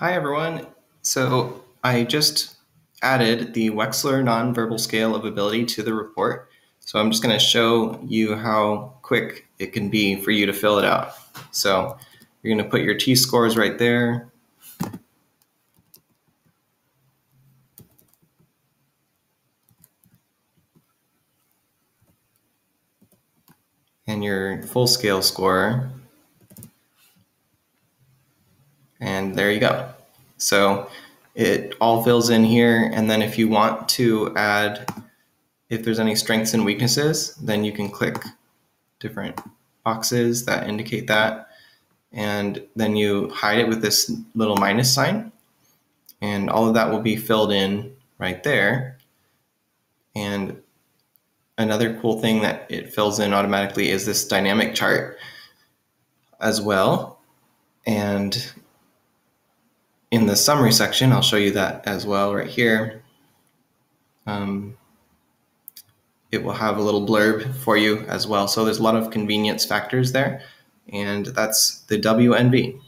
Hi, everyone. So I just added the Wechsler nonverbal scale of ability to the report. So I'm just going to show you how quick it can be for you to fill it out. So you're going to put your T-scores right there. And your full scale score and there you go. So it all fills in here. And then if you want to add, if there's any strengths and weaknesses, then you can click different boxes that indicate that. And then you hide it with this little minus sign. And all of that will be filled in right there. And another cool thing that it fills in automatically is this dynamic chart as well. And in the summary section, I'll show you that as well right here. Um, it will have a little blurb for you as well. So there's a lot of convenience factors there, and that's the WNV.